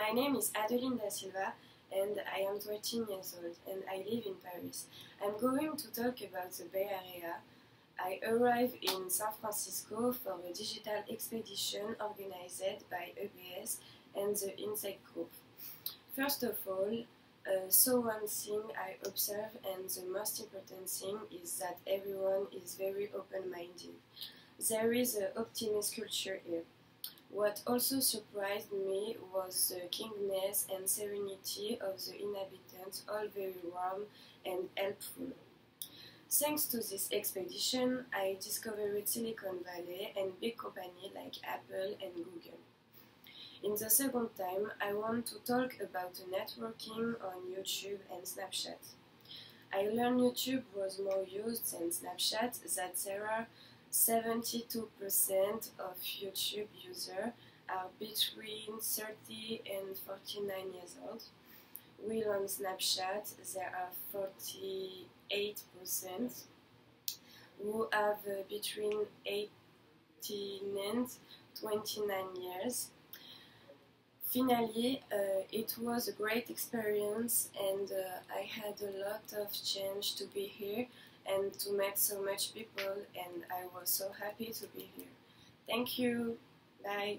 My name is Adeline da Silva and I am 13 years old and I live in Paris. I'm going to talk about the Bay Area. I arrived in San Francisco for a digital expedition organized by EBS and the INSEEC Group. First of all, uh, so one thing I observe and the most important thing is that everyone is very open-minded. There is an optimist culture here. What also surprised me was the kindness and serenity of the inhabitants, all very warm and helpful. Thanks to this expedition, I discovered Silicon Valley and big companies like Apple and Google. In the second time, I want to talk about networking on YouTube and Snapchat. I learned YouTube was more used than Snapchat, that there are 72% of YouTube users are between 30 and 49 years old. While on Snapchat there are 48% who have uh, between 18 and 29 years. Finally, uh, it was a great experience and uh, I had a lot of change to be here and to meet so much people and I was so happy to be here. Thank you. Bye.